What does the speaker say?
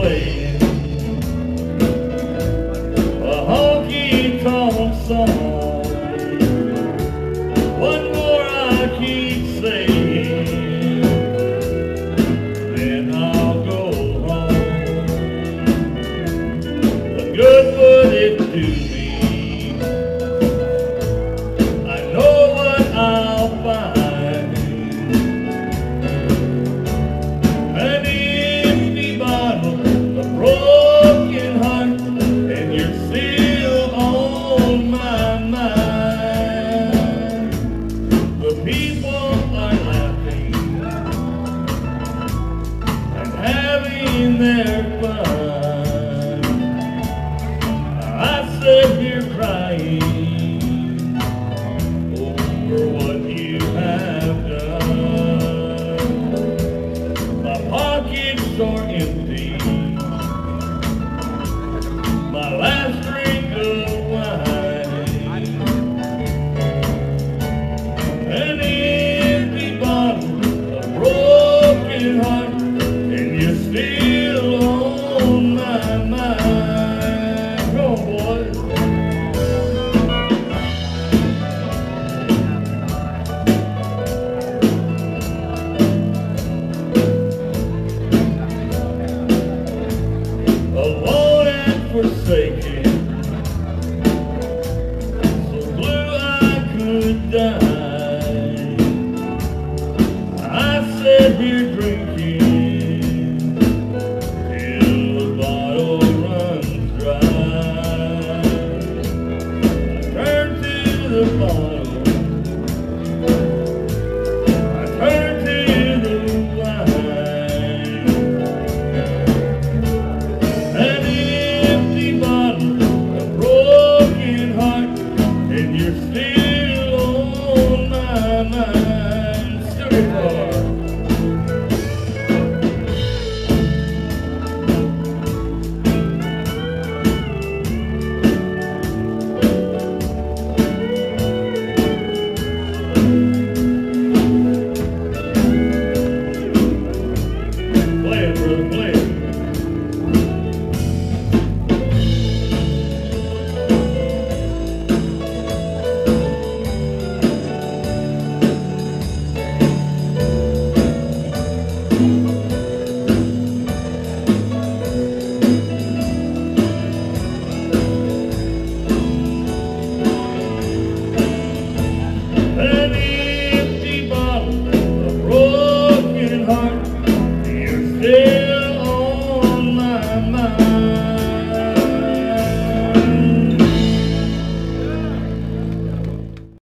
playing a honky tonk song. One more I keep then I'll go home. Good would it do? there, but Amen.